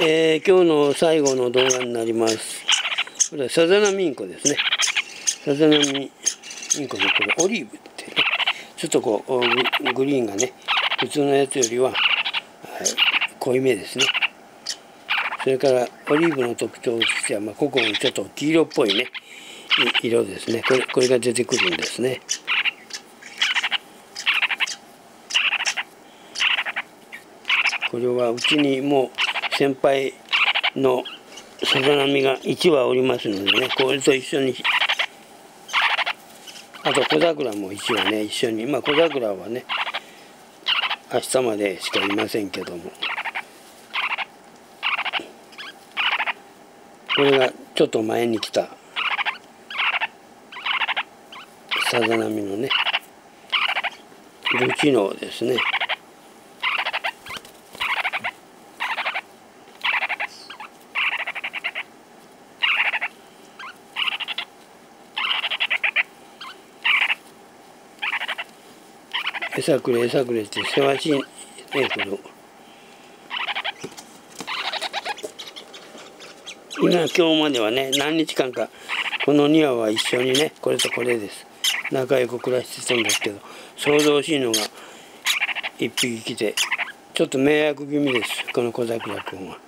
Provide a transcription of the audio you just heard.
えー、今日の最後の動画になります。これはサザナミンコですね。サザナミンコのこれオリーブってね、ちょっとこうグリーンがね、普通のやつよりは、はい、濃いめですね。それからオリーブの特徴としては、まあ、ここにちょっと黄色っぽいね、色ですね。これこれが出てくるんですね。これはうちにもう先輩のさざ波が1羽おりますのでねこれと一緒に。あと小桜も1羽ね一緒に。まあ小桜はね明日までしかいませんけども。これがちょっと前に来たさざ波のねルチノですね。餌くれ餌くれってせわしいねけど今今日まではね何日間かこの2羽は一緒にねこれとこれです仲良く暮らしてたんですけど想像しいのが1匹来てちょっと迷惑気味ですこの小桜君は。